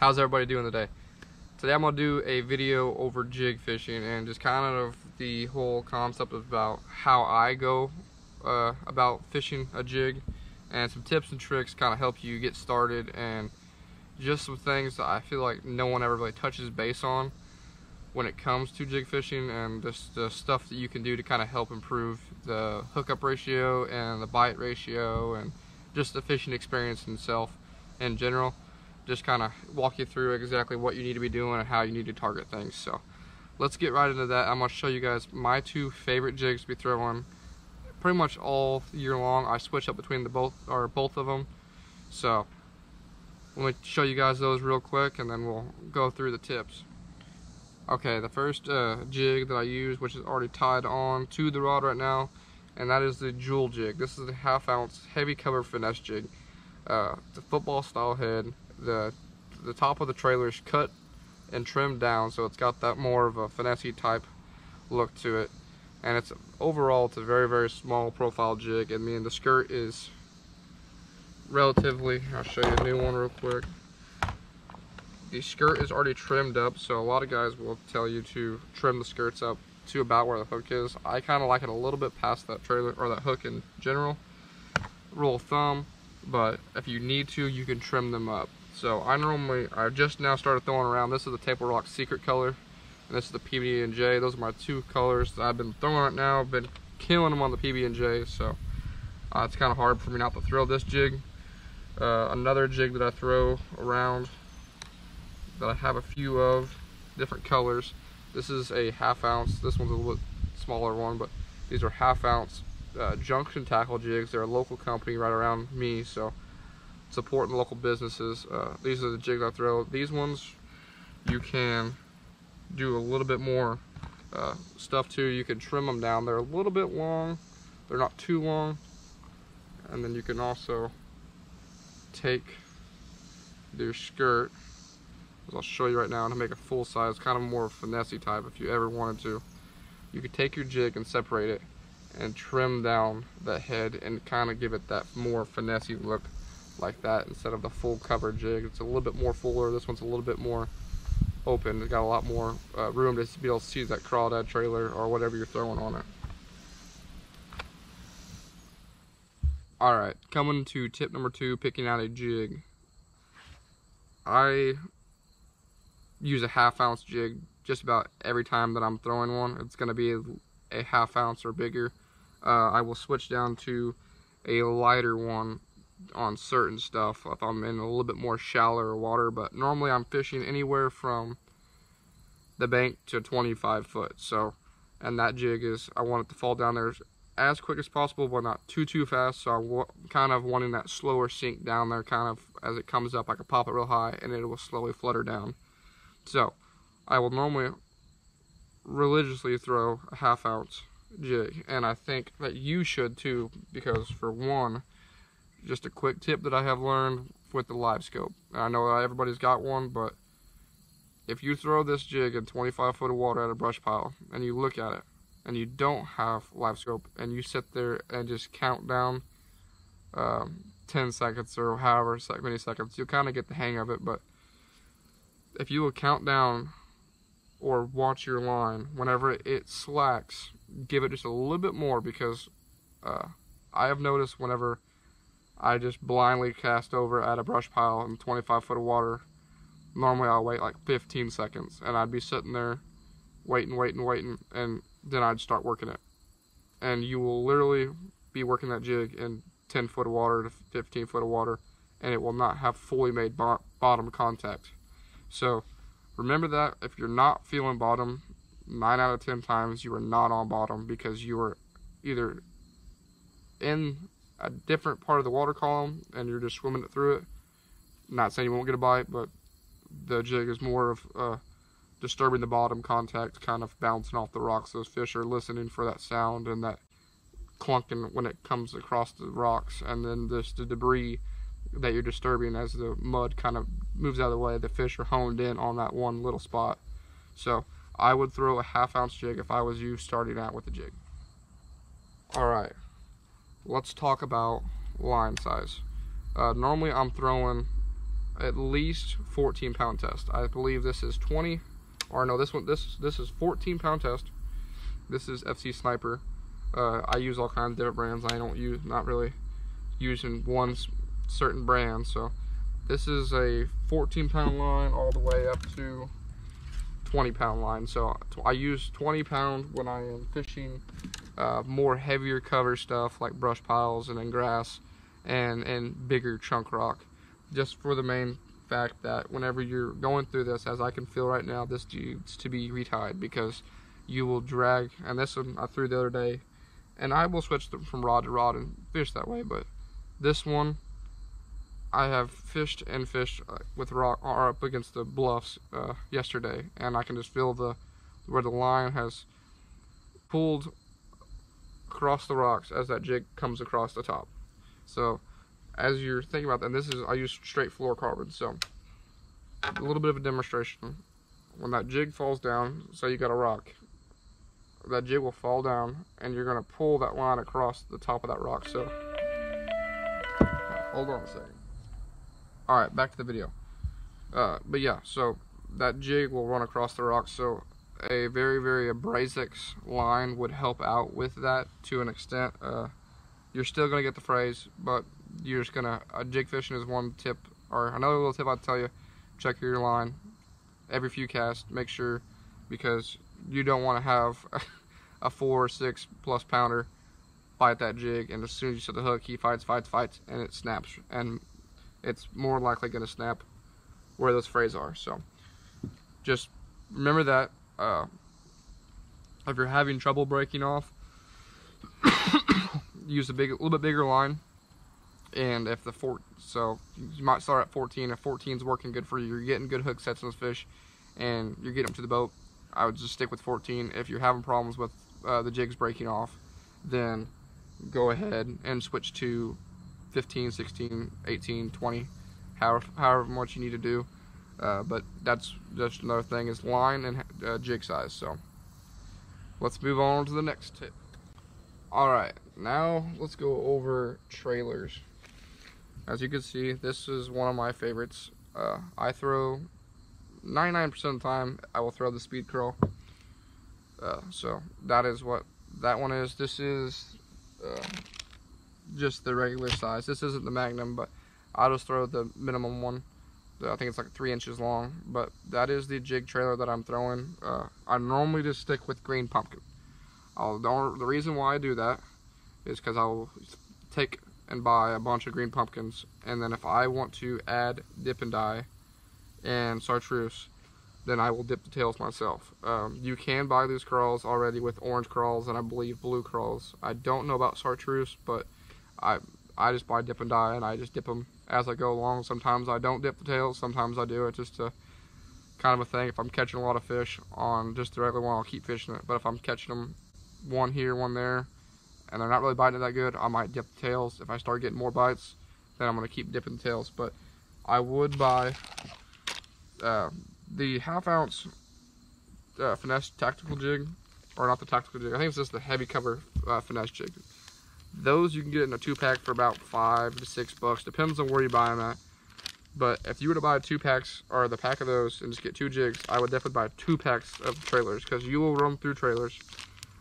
How's everybody doing today? Today I'm going to do a video over jig fishing and just kind of the whole concept about how I go uh, about fishing a jig and some tips and tricks kind of help you get started and just some things that I feel like no one ever really touches base on when it comes to jig fishing and just the stuff that you can do to kind of help improve the hookup ratio and the bite ratio and just the fishing experience itself in general just kind of walk you through exactly what you need to be doing and how you need to target things. So let's get right into that. I'm going to show you guys my two favorite jigs to be throwing pretty much all year long. I switch up between the both or both of them. So let me show you guys those real quick and then we'll go through the tips. Okay, the first uh, jig that I use, which is already tied on to the rod right now, and that is the jewel jig. This is a half ounce heavy cover finesse jig. Uh, a football style head, the the top of the trailer is cut and trimmed down so it's got that more of a finesse type look to it. And it's overall it's a very very small profile jig. I mean the skirt is relatively I'll show you a new one real quick. The skirt is already trimmed up so a lot of guys will tell you to trim the skirts up to about where the hook is. I kind of like it a little bit past that trailer or that hook in general. Rule of thumb but if you need to you can trim them up so I normally, I've just now started throwing around, this is the Table Rock Secret color, and this is the PB&J. Those are my two colors that I've been throwing right now. I've been killing them on the PB&J, so uh, it's kind of hard for me not to throw this jig. Uh, another jig that I throw around that I have a few of, different colors. This is a half ounce, this one's a little bit smaller one, but these are half ounce uh, junction tackle jigs. They're a local company right around me, so supporting local businesses. Uh, these are the jigs I throw. These ones you can do a little bit more uh, stuff too. You can trim them down. They're a little bit long. They're not too long. And then you can also take their skirt, as I'll show you right now, to make a full size, kind of more finesse type if you ever wanted to. You could take your jig and separate it and trim down the head and kind of give it that more finesse look like that instead of the full cover jig. It's a little bit more fuller. This one's a little bit more open. It's got a lot more uh, room to be able to see that crawdad trailer or whatever you're throwing on it. Alright, coming to tip number two, picking out a jig. I use a half ounce jig just about every time that I'm throwing one. It's going to be a, a, half ounce or bigger. Uh, I will switch down to a lighter one on certain stuff. If I'm in a little bit more shallower water but normally I'm fishing anywhere from the bank to 25 foot. So and that jig is I want it to fall down there as quick as possible but not too too fast. So I'm kind of wanting that slower sink down there kind of as it comes up I can pop it real high and it will slowly flutter down. So I will normally religiously throw a half ounce jig and I think that you should too because for one just a quick tip that I have learned with the live scope. I know everybody's got one, but if you throw this jig in 25 foot of water at a brush pile and you look at it and you don't have live scope and you sit there and just count down um, 10 seconds or however many seconds, you'll kind of get the hang of it. But if you will count down or watch your line, whenever it slacks, give it just a little bit more because uh, I have noticed whenever I just blindly cast over at a brush pile in 25 foot of water. Normally I'll wait like 15 seconds and I'd be sitting there waiting, waiting, waiting, and then I'd start working it. And you will literally be working that jig in 10 foot of water to 15 foot of water and it will not have fully made bo bottom contact. So remember that if you're not feeling bottom, 9 out of 10 times you are not on bottom because you are either in a different part of the water column and you're just swimming it through it. Not saying you won't get a bite, but the jig is more of uh, disturbing the bottom contact, kind of bouncing off the rocks. Those fish are listening for that sound and that clunking when it comes across the rocks, and then this the debris that you're disturbing as the mud kind of moves out of the way. The fish are honed in on that one little spot. So I would throw a half ounce jig if I was you starting out with a jig. All right, let's talk about line size. Uh, normally I'm throwing at least 14 pound test. I believe this is 20, or no, this one, this this is 14 pound test. This is FC Sniper. Uh, I use all kinds of different brands. I don't use, not really using one certain brand. So this is a 14 pound line all the way up to 20 pound line. So I use 20 pound when I am fishing uh, more heavier cover stuff like brush piles and then grass and, and bigger chunk rock. Just for the main fact that whenever you're going through this, as I can feel right now, this needs to be retied because you will drag, and this one I threw the other day, and I will switch them from rod to rod and fish that way, but this one, I have fished and fished uh, with rock or up against the bluffs uh, yesterday, and I can just feel the where the line has pulled across the rocks as that jig comes across the top. So, as you're thinking about that, this is I use straight fluorocarbon. So, a little bit of a demonstration. When that jig falls down, so you got a rock, that jig will fall down, and you're gonna pull that line across the top of that rock. So. Hold on a second. Alright, back to the video. Uh, but yeah, so that jig will run across the rock, so a very, very Abrazix line would help out with that to an extent. Uh, you're still going to get the frays, but you're just going to, jig fishing is one tip, or another little tip I'd tell you, check your line every few casts, make sure, because you don't want to have a four or six plus pounder bite that jig, and as soon as you set the hook, he fights, fights, fights, and it snaps. And it's more likely going to snap where those frays are. So just remember that. Uh, if you're having trouble breaking off, use a big, a little bit bigger line. And if the four, so you might start at 14. If 14 is working good for you, you're getting good hook sets on those fish, and you're getting them to the boat. I would just stick with 14. If you're having problems with uh, the jigs breaking off, then go ahead and switch to 15, 16, 18, 20, however, however much you need to do. Uh, but that's just another thing is line and uh, jig size. So let's move on to the next tip. All right, now let's go over trailers. As you can see, this is one of my favorites. Uh, I throw 99% of the time, I will throw the Speed Craw. Uh, so that is what that one is. This is uh, just the regular size. This isn't the Magnum, but I'll just throw the minimum one. I think it's like three inches long, but that is the jig trailer that I'm throwing. Uh, I normally just stick with green pumpkin. I'll, the reason why I do that is because I'll take and buy a bunch of green pumpkins, and then if I want to add dip and dye and chartreuse, then I will dip the tails myself. Um, you can buy these crawls already with orange crawls and I believe blue crawls. I don't know about chartreuse, but I I just buy dip and dye and I just dip them as I go along. Sometimes I don't dip the tails, sometimes I do. It's just a kind of a thing. If I'm catching a lot of fish on just the regular one, I'll keep fishing it. But if I'm catching them one here, one there, and they're not really biting it that good, I might dip the tails. If I start getting more bites, then I'm going to keep dipping the tails. But I would buy uh, the half ounce uh, finesse tactical jig, or not the tactical jig, I think it's just the heavy cover uh, finesse jig. Those you can get in a two pack for about five to six bucks, depends on where you buy them at. But if you were to buy two packs or the pack of those and just get two jigs, I would definitely buy two packs of trailers because you will run through trailers.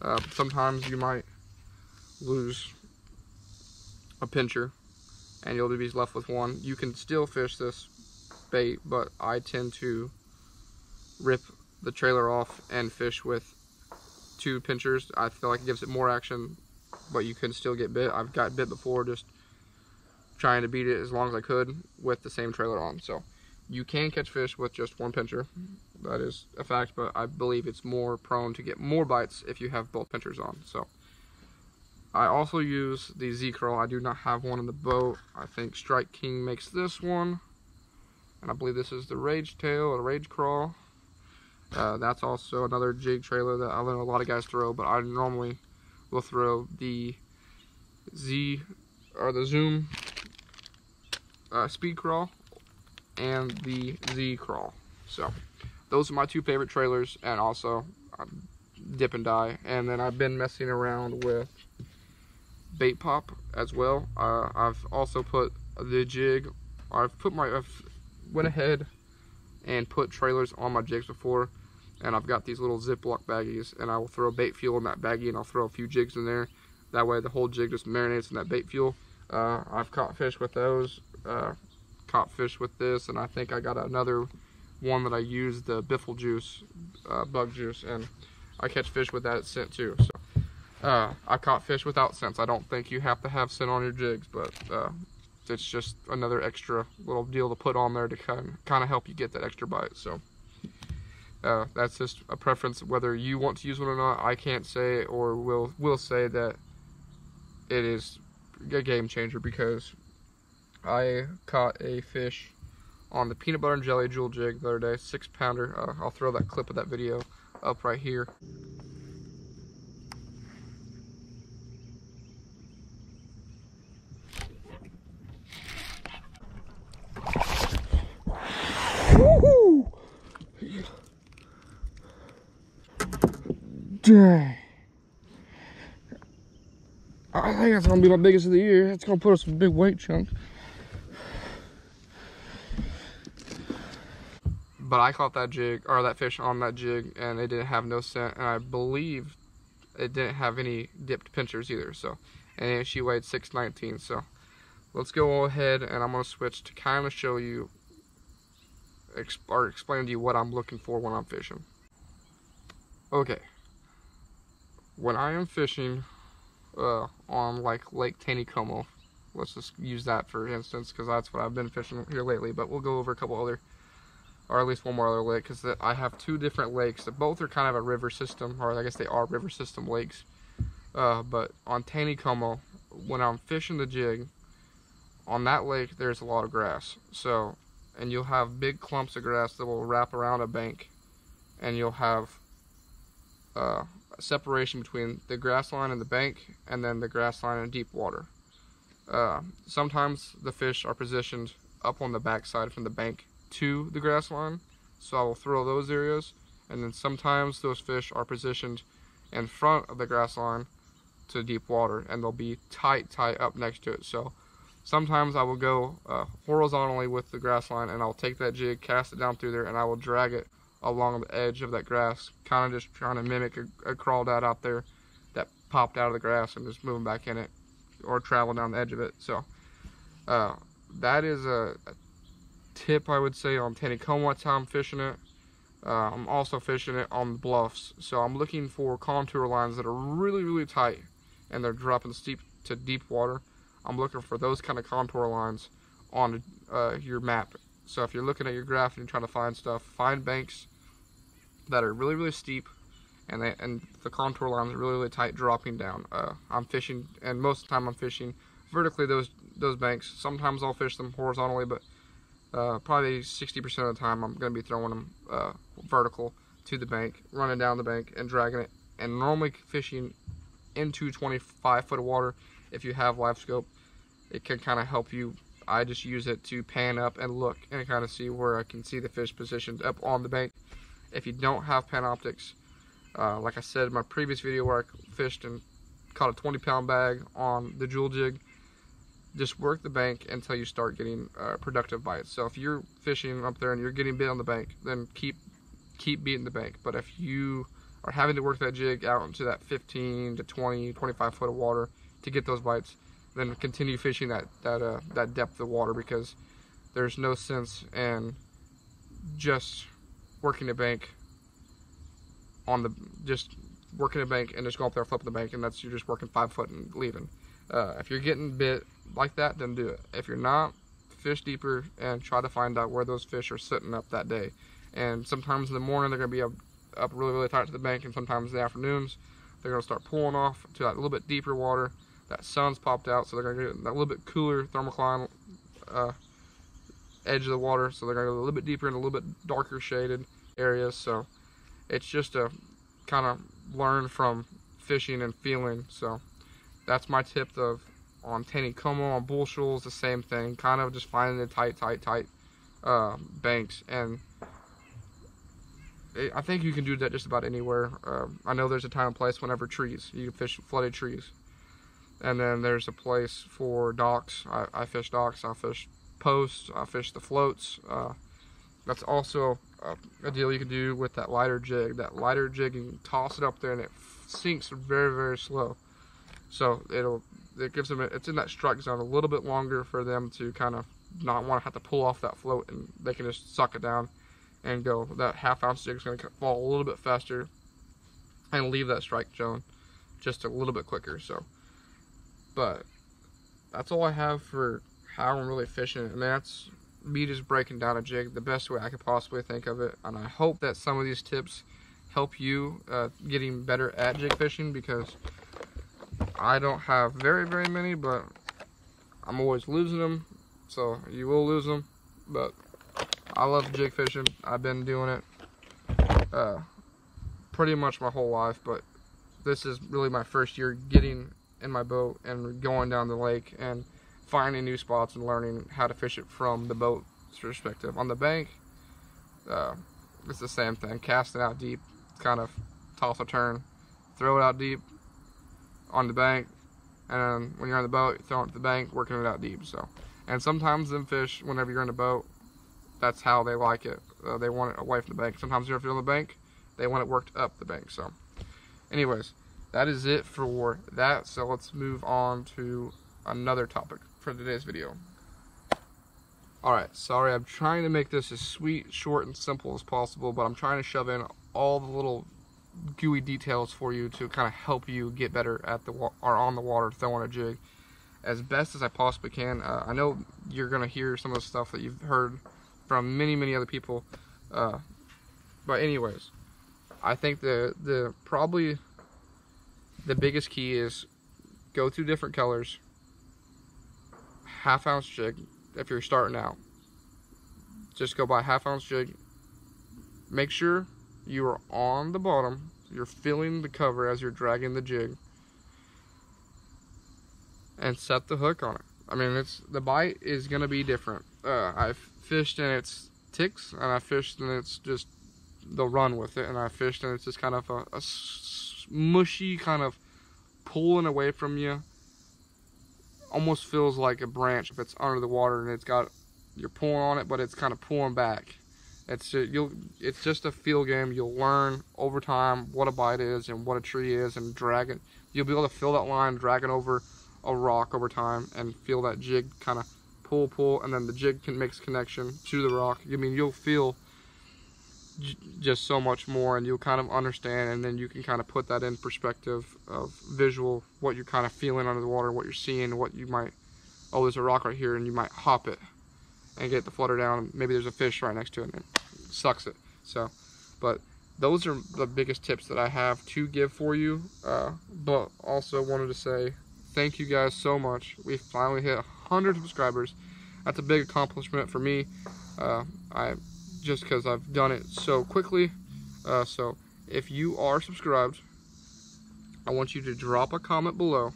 Uh, sometimes you might lose a pincher and you'll be left with one. You can still fish this bait, but I tend to rip the trailer off and fish with two pinchers. I feel like it gives it more action, but you can still get bit. I've got bit before just trying to beat it as long as I could with the same trailer on. So you can catch fish with just one pincher. That is a fact, but I believe it's more prone to get more bites if you have both pinchers on. So I also use the Z-Crawl. I do not have one in the boat. I think Strike King makes this one. And I believe this is the Rage Tail or Rage Craw. Uh, that's also another jig trailer that I know a lot of guys throw, but I normally will throw the Z or the Zoom uh, Speed Craw and the Z Crawl. So those are my two favorite trailers, and also um, Dip and dye. And then I've been messing around with Bait Pop as well. Uh, I've also put the jig. I've put my I've went ahead and put trailers on my jigs before and I've got these little Ziploc baggies and I will throw bait fuel in that baggie and I'll throw a few jigs in there. That way the whole jig just marinates in that bait fuel. Uh, I've caught fish with those, uh, caught fish with this, and I think I got another one that I use the biffle juice, uh, bug juice, and I catch fish with that scent too. So uh, I caught fish without scents. I don't think you have to have scent on your jigs, but uh, it's just another extra little deal to put on there to kind kind of help you get that extra bite. So. Uh, that's just a preference whether you want to use one or not. I can't say or will will say that it is a game changer because I caught a fish on the peanut butter and jelly jewel jig the other day six pounder. Uh, I'll throw that clip of that video up right here Dang. I think that's gonna be my biggest of the year. It's gonna put us some big weight chunk. But I caught that jig, or that fish on that jig, and it didn't have no scent, and I believe it didn't have any dipped pinchers either, so. And she weighed 619, so. Let's go ahead, and I'm gonna switch to kind of show you, or explain to you what I'm looking for when I'm fishing. Okay, when I am fishing uh, on like Lake Taneycomo, let's just use that for instance because that's what I've been fishing here lately. But we'll go over a couple other, or at least one more other lake because I have two different lakes that both are kind of a river system, or I guess they are river system lakes. Uh, but on Taneycomo, when I'm fishing the jig, on that lake there's a lot of grass. So, and you'll have big clumps of grass that will wrap around a bank, and you'll have uh, separation between the grass line and the bank and then the grass line and deep water. Uh, sometimes the fish are positioned up on the backside from the bank to the grass line, so I will throw those areas. And then sometimes those fish are positioned in front of the grass line to deep water, and they'll be tight, tight up next to it. So sometimes I will go uh, horizontally with the grass line, and I'll take that jig, cast it down through there, and I will drag it along the edge of that grass, kind of just trying to mimic a, a crawdad out there that popped out of the grass and just moving back in it or traveling down the edge of it. So uh, that is a, a, tip I would say on Taneycomo. That's how I'm fishing it. Uh, I'm also fishing it on the bluffs. So I'm looking for contour lines that are really, really tight and they're dropping steep to deep water. I'm looking for those kind of contour lines on uh, your map. So if you're looking at your graph and you're trying to find stuff, find banks that are really really steep and they, and the contour lines are really really tight dropping down. Uh, I'm fishing and most of the time I'm fishing vertically those those banks. Sometimes I'll fish them horizontally but uh, probably 60% of the time I'm going to be throwing them uh, vertical to the bank running down the bank and dragging it. And normally fishing into 25 foot of water if you have live scope it can kind of help you. I just use it to pan up and look and kind of see where I can see the fish positioned up on the bank if you don't have Panoptix, uh, like I said in my previous video where I fished and caught a 20 pound bag on the jewel jig, just work the bank until you start getting uh, productive bites. So if you're fishing up there and you're getting bit on the bank, then keep keep beating the bank. But if you are having to work that jig out into that 15 to 20, 25 foot of water to get those bites, then continue fishing that that uh, that depth of water because there's no sense in just working a bank on the just working a bank and just go up there flipping the bank and that's you're just working five foot and leaving. Uh, if you're getting bit like that, then do it. If you're not, fish deeper and try to find out where those fish are sitting up that day. And sometimes in the morning they're gonna be up, up really really tight to the bank, and sometimes in the afternoons they're gonna start pulling off to that little bit deeper water. That sun's popped out, so they're gonna get that little bit cooler thermocline uh, edge of the water, so they're gonna go a little bit deeper and a little bit darker shaded areas. So it's just a kind of learn from fishing and feeling. So that's my tip of on Taneycomo, on bull shoals, the same thing. Kind of just finding the tight, tight, tight uh, banks. And I think you can do that just about anywhere. Uh, I know there's a time and place whenever trees. You can fish flooded trees. And then there's a place for docks. I, I fish docks. I fish posts, I fish the floats. Uh, that's also a, a, deal you can do with that lighter jig. That lighter jig, you toss it up there and it sinks very, very slow. So it'll, it gives them, it's in that strike zone a little bit longer for them to kind of not want to have to pull off that float and they can just suck it down and go. That half ounce jig is going to fall a little bit faster and leave that strike zone just a little bit quicker. So, but that's all I have for how I'm really fishing. And that's me just breaking down a jig the best way I could possibly think of it. And I hope that some of these tips help you uh, getting better at jig fishing because I don't have very, very many, but I'm always losing them. So you will lose them, but I love jig fishing. I've been doing it uh, pretty much my whole life, but this is really my first year getting in my boat and going down the lake and finding new spots and learning how to fish it from the boat's perspective. On the bank, uh, it's the same thing. Casting out deep, kind of toss a turn, throw it out deep on the bank, and when you're on the boat, throw it to the bank, working it out deep. So, and sometimes them fish, whenever you're in a boat, that's how they like it. Uh, they want it away from the bank. Sometimes you're on the bank, they want it worked up the bank. So, anyways, that is it for that. So let's move on to another topic for today's video. Alright, sorry, I'm trying to make this as sweet, short, and simple as possible, but I'm trying to shove in all the little gooey details for you to kind of help you get better at the or on the water throwing a jig as best as I possibly can. Uh, I know you're going to hear some of the stuff that you've heard from many, many other people. Uh, but anyways, I think the the probably the biggest key is go through different colors, half ounce jig if you're starting out. Just go buy half ounce jig. Make sure you are on the bottom. You're feeling the cover as you're dragging the jig. And set the hook on it. I mean, it's the bite is going to be different. Uh, I've fished and it's ticks, and I fished and it's just the run with it, and I fished and it's just kind of a, a mushy kind of pulling away from you almost feels like a branch if it's under the water and it's got you're pulling on it but it's kind of pulling back. It's just, you'll it's just a feel game. You'll learn over time what a bite is and what a tree is and drag it. You'll be able to feel that line dragging over a rock over time and feel that jig kind of pull pull and then the jig can makes connection to the rock. I mean you'll feel just so much more and you'll kind of understand and then you can kind of put that in perspective of visual what you're kind of feeling under the water what you're seeing what you might oh there's a rock right here and you might hop it and get the flutter down maybe there's a fish right next to it and it sucks it. So but those are the biggest tips that I have to give for you. Uh, but also wanted to say thank you guys so much. We finally hit 100 subscribers. That's a big accomplishment for me. Uh, I just because I've done it so quickly. Uh, so if you are subscribed, I want you to drop a comment below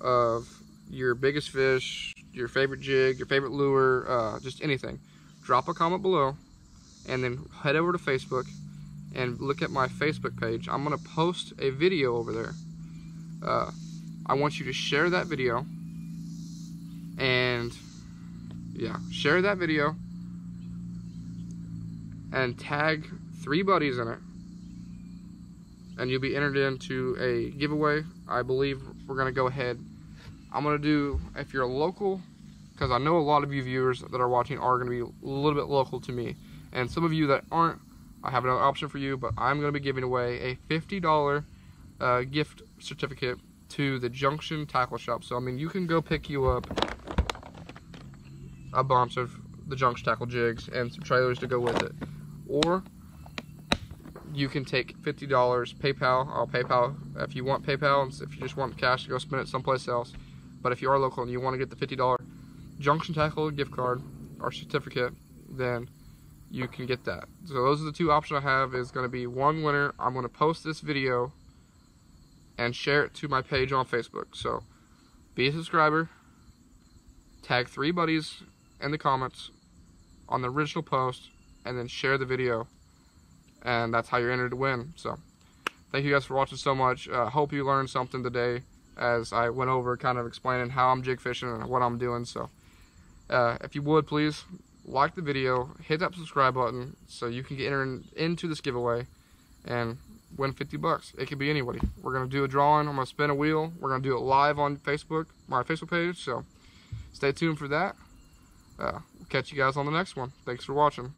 of your biggest fish, your favorite jig, your favorite lure, uh, just anything. Drop a comment below and then head over to Facebook and look at my Facebook page. I'm going to post a video over there. Uh, I want you to share that video and yeah, share that video and tag three buddies in it. And you'll be entered into a giveaway. I believe we're going to go ahead. I'm going to do, if you're local, because I know a lot of you viewers that are watching are going to be a little bit local to me. And some of you that aren't, I have another option for you, but I'm going to be giving away a $50 uh, gift certificate to the Junction Tackle Shop. So, I mean, you can go pick you up a bunch of the Junction Tackle jigs and some trailers to go with it or you can take $50 PayPal. I'll PayPal if you want PayPal. If you just want cash to go spend it someplace else. But if you are local and you want to get the $50 Junction Tackle gift card or certificate, then you can get that. So those are the two options I have is going to be one winner. I'm going to post this video and share it to my page on Facebook. So be a subscriber, tag three buddies in the comments on the original post, and then share the video. And that's how you're entered to win. So thank you guys for watching so much. Uh, hope you learned something today as I went over kind of explaining how I'm jig fishing and what I'm doing. So Uh, if you would, please like the video, hit that subscribe button so you can get entered into this giveaway and win 50 bucks. It could be anybody. We're going to do a drawing. I'm going to spin a wheel. We're going to do it live on Facebook, my Facebook page. So stay tuned for that. Uh, catch you guys on the next one. Thanks for watching.